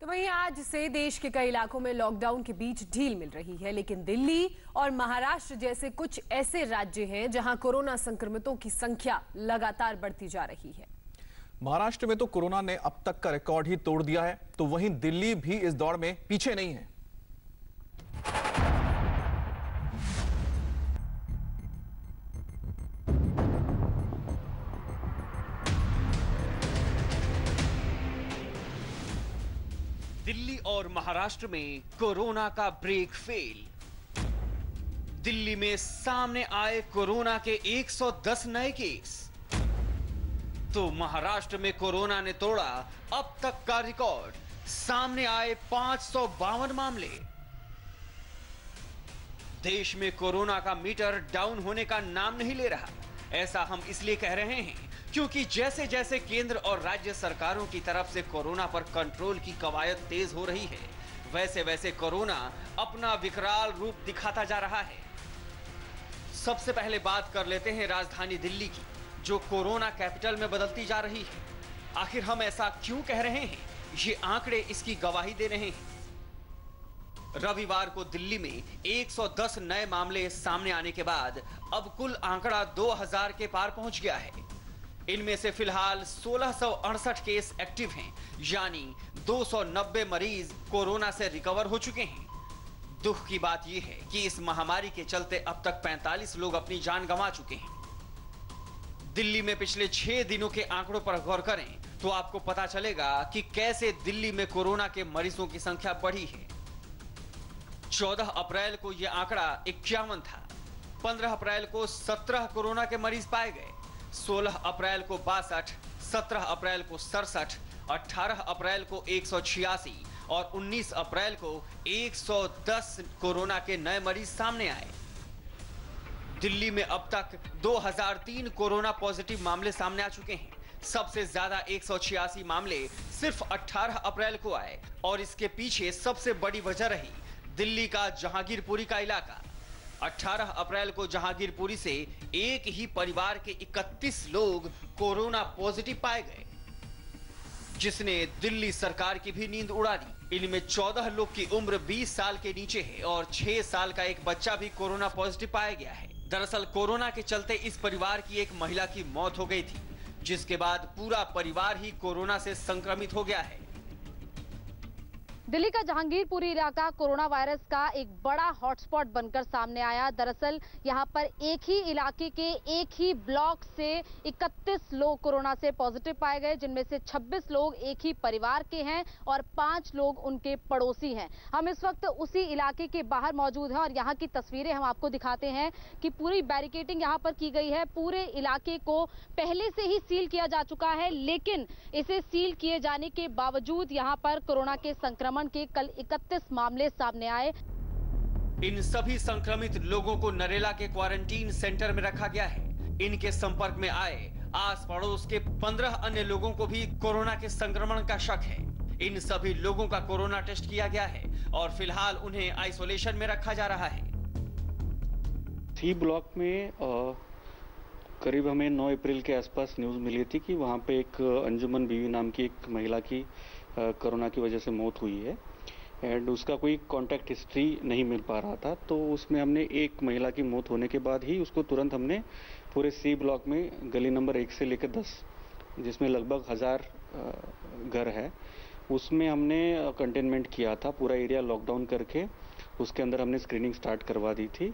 तो वहीं आज से देश के कई इलाकों में लॉकडाउन के बीच ढील मिल रही है, लेकिन दिल्ली और महाराष्ट्र जैसे कुछ ऐसे राज्य हैं जहाँ कोरोना संक्रमितों की संख्या लगातार बढ़ती जा रही है। महाराष्ट्र में तो कोरोना ने अब तक का रिकॉर्ड ही तोड़ दिया है तो वहीं दिल्ली भी इस दौड़ में पीछे नहीं है। दिल्ली और महाराष्ट्र में कोरोना का ब्रेक फेल दिल्ली में सामने आए कोरोना के 110 नए केस तो महाराष्ट्र में कोरोना ने तोड़ा अब तक का रिकॉर्ड सामने आए पाँच मामले. देश में कोरोना का मीटर डाउन होने का नाम नहीं ले रहा. ऐसा हम इसलिए कह रहे हैं क्योंकि जैसे जैसे केंद्र और राज्य सरकारों की तरफ़ से कोरोना पर कंट्रोल की कवायद तेज हो रही है वैसे वैसे कोरोना अपना विकराल रूप दिखाता जा रहा है। सबसे पहले बात कर लेते हैं राजधानी दिल्ली की, जो कोरोना कैपिटल में बदलती जा रही है। आखिर हम ऐसा क्यों कह रहे हैं? ये आंकड़े इसकी गवाही दे रहे हैं। रविवार को दिल्ली में 110 नए मामले सामने आने के बाद अब कुल आंकड़ा 2000 के पार पहुँच गया है। इनमें से फ़िलहाल सोलह केस एक्टिव हैं, यानी 290 मरीज़ कोरोना से रिकवर हो चुके हैं। दुख की बात यह है कि इस महामारी के चलते अब तक 45 लोग अपनी जान गंवा चुके हैं। दिल्ली में पिछले छह दिनों के आंकड़ों पर गौर करें तो आपको पता चलेगा कि कैसे दिल्ली में कोरोना के मरीजों की संख्या बढ़ी है। 14 अप्रैल को यह आंकड़ा इक्यावन था 15 अप्रैल को 17 कोरोना के मरीज़ पाए गए 16 अप्रैल को बासठ 17 अप्रैल को सड़सठ 18 अप्रैल को एक सौ छियासी और 19 अप्रैल को 110 कोरोना के नए मरीज़ सामने आए। दिल्ली में अब तक 2003 कोरोना पॉजिटिव मामले सामने आ चुके हैं। सबसे ज़्यादा एक सौ छियासी मामले सिर्फ़ 18 अप्रैल को आए और इसके पीछे सबसे बड़ी वजह रही दिल्ली का जहांगीरपुरी का इलाका। 18 अप्रैल को जहांगीरपुरी से एक ही परिवार के 31 लोग कोरोना पॉजिटिव पाए गए, जिसने दिल्ली सरकार की भी नींद उड़ा दी। इनमें 14 लोग की उम्र 20 साल के नीचे है और 6 साल का एक बच्चा भी कोरोना पॉजिटिव पाया गया है। दरअसल कोरोना के चलते इस परिवार की एक महिला की मौत हो गई थी, जिसके बाद पूरा परिवार ही कोरोना से संक्रमित हो गया है। दिल्ली का जहांगीरपुरी इलाका कोरोना वायरस का एक बड़ा हॉटस्पॉट बनकर सामने आया। दरअसल यहाँ पर एक ही इलाके के एक ही ब्लॉक से 31 लोग कोरोना से पॉजिटिव पाए गए, जिनमें से 26 लोग एक ही परिवार के हैं और पाँच लोग उनके पड़ोसी हैं। हम इस वक्त उसी इलाके के बाहर मौजूद हैं और यहाँ की तस्वीरें हम आपको दिखाते हैं कि पूरी बैरिकेडिंग यहाँ पर की गई है। पूरे इलाके को पहले से ही सील किया जा चुका है, लेकिन इसे सील किए जाने के बावजूद यहाँ पर कोरोना के संक्रमण संक्रमण के कल 31 मामले सामने आए। इन सभी संक्रमित लोगों को नरेला के क्वारंटीन सेंटर में रखा गया है। इनके संपर्क में आए आस पड़ोस के 15 अन्य लोगों को भी कोरोना के संक्रमण का शक है। इन सभी लोगों का कोरोना टेस्ट किया गया है और फ़िलहाल उन्हें आइसोलेशन में रखा जा रहा है। थी ब्लॉक में आ, करीब हमें 9 अप्रैल के आसपास न्यूज़ मिली थी कि वहाँ पे एक अंजुमन बीवी नाम की एक महिला की कोरोना की वजह से मौत हुई है एंड उसका कोई कांटेक्ट हिस्ट्री नहीं मिल पा रहा था तो उसमें हमने एक महिला की मौत होने के बाद ही उसको तुरंत हमने पूरे सी ब्लॉक में गली नंबर एक से लेकर दस, जिसमें लगभग हज़ार घर है, उसमें हमने कंटेनमेंट किया था, पूरा एरिया लॉकडाउन करके, उसके अंदर हमने स्क्रीनिंग स्टार्ट करवा दी थी।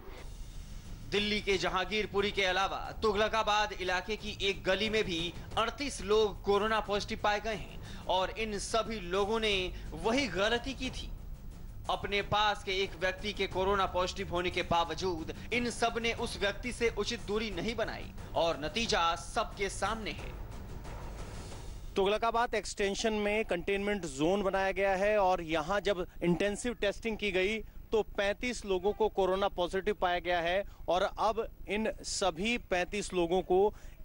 दिल्ली के जहांगीरपुरी के अलावा तुगलकाबाद इलाके की एक गली में भी 38 लोग कोरोना पॉजिटिव पाए गए हैं और इन सभी लोगों ने वही गलती की थी। अपने पास के एक व्यक्ति के कोरोना पॉजिटिव होने के बावजूद इन सबने उस व्यक्ति से उचित दूरी नहीं बनाई और नतीजा सबके सामने है। तुगलकाबाद एक्सटेंशन में कंटेनमेंट जोन बनाया गया है और यहाँ जब इंटेंसिव टेस्टिंग की गई तो 35 लोगों को कोरोना पॉजिटिव पाया गया है और अब इन सभी 35 लोगों को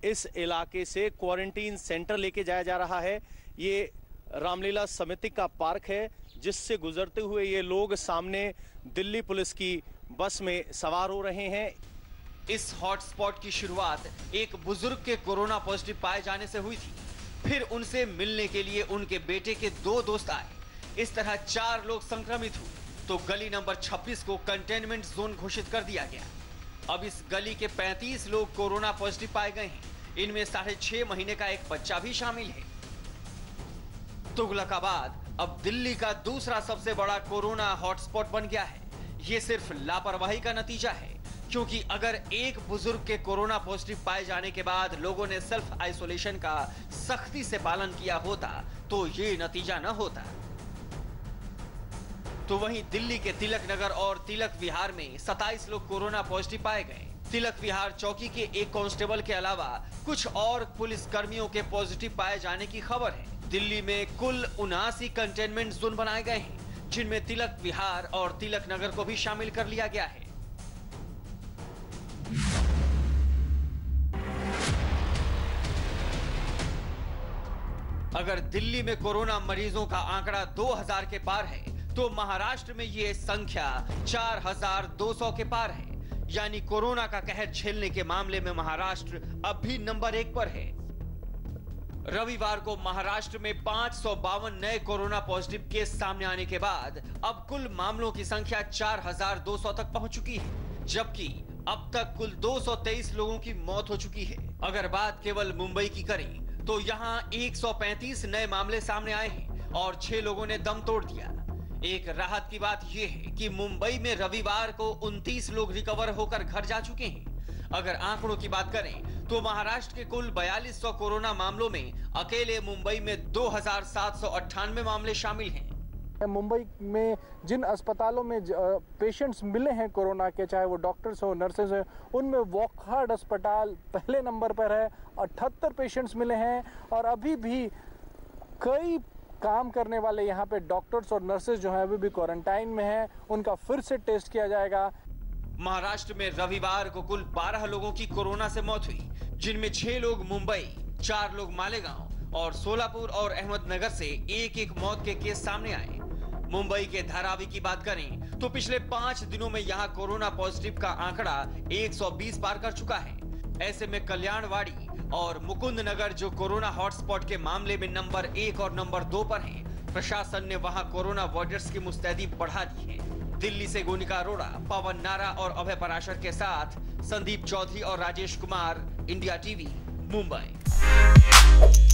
इस इलाके से क्वारंटीन सेंटर लेके जाया जा रहा है। ये रामलीला समिति का पार्क है, जिससे गुजरते हुए ये लोग सामने दिल्ली पुलिस की बस में सवार हो रहे हैं। इस हॉटस्पॉट की शुरुआत एक बुज़ुर्ग के कोरोना पॉजिटिव पाए जाने से हुई थी। फिर उनसे मिलने के लिए उनके बेटे के दो दोस्त आए। इस तरह चार लोग संक्रमित हुए। तो गली नंबर 26 को कंटेनमेंट जोन घोषित कर दिया गया। अब इस गली के 35 लोग कोरोना पॉजिटिव पाए गए हैं। इनमें साढ़े छह महीने का एक बच्चा भी शामिल है। तुगलकाबाद, अब दिल्ली का दूसरा सबसे बड़ा कोरोना हॉटस्पॉट बन गया है। ये सिर्फ़ लापरवाही का नतीजा है, क्योंकि अगर एक बुज़ुर्ग के कोरोना पॉजिटिव पाए जाने के बाद लोगों ने सेल्फ आइसोलेशन का सख्ती से पालन किया होता तो ये नतीजा न होता। तो वहीं दिल्ली के तिलक नगर और तिलक विहार में 27 लोग कोरोना पॉजिटिव पाए गए। तिलक विहार चौकी के एक कांस्टेबल के अलावा कुछ और पुलिस कर्मियों के पॉजिटिव पाए जाने की खबर है। दिल्ली में कुल उनासी कंटेनमेंट जोन बनाए गए हैं, जिनमें तिलक विहार और तिलक नगर को भी शामिल कर लिया गया है। अगर दिल्ली में कोरोना मरीजों का आंकड़ा 2000 के पार है तो महाराष्ट्र में ये संख्या 4200 के पार है। यानी कोरोना का कहर झेलने के मामले में महाराष्ट्र अब भी नंबर एक पर है। रविवार को महाराष्ट्र में पाँच नए कोरोना पॉजिटिव केस सामने आने के बाद अब कुल मामलों की संख्या 4200 तक पहुँच चुकी है, जबकि अब तक कुल 223 लोगों की मौत हो चुकी है। अगर बात केवल मुंबई की करें तो यहाँ 135 नए मामले सामने आए हैं और छह लोगों ने दम तोड़ दिया। एक राहत की बात यह है कि मुंबई में रविवार को 29 लोग रिकवर होकर घर जा चुके हैं। अगर आंकड़ों की बात करें तो महाराष्ट्र के कुल 4200 कोरोना मामलों में अकेले मुंबई में दो मामले शामिल हैं। मुंबई में जिन अस्पतालों में पेशेंट्स मिले हैं कोरोना के, चाहे वो डॉक्टर्स हो नर्सेज हो, उनमें वॉकहार्ड अस्पताल पहले नंबर पर है, अठहत्तर पेशेंट्स मिले हैं और अभी भी कई काम करने वाले यहाँ पे डॉक्टर्स और नर्सेज जो हैं, अभी भी क्वारंटाइन में हैं, उनका फिर से टेस्ट किया जाएगा। महाराष्ट्र में रविवार को कुल 12 लोगों की कोरोना से मौत हुई, जिनमें छह लोग मुंबई, चार लोग मालेगांव और सोलापुर और अहमदनगर से एक एक मौत के केस सामने आए। मुंबई के धारावी की बात करें तो पिछले पाँच दिनों में यहाँ कोरोना पॉजिटिव का आंकड़ा 120 पार कर चुका है। ऐसे में कल्याणवाड़ी और मुकुंद नगर जो कोरोना हॉटस्पॉट के मामले में नंबर एक और नंबर दो पर हैं, प्रशासन ने वहाँ कोरोना वॉरियर्स की मुस्तैदी बढ़ा दी है। दिल्ली से गोनिका अरोड़ा पवन नारा और अभय पराशर के साथ संदीप चौधरी और राजेश कुमार इंडिया टीवी मुंबई।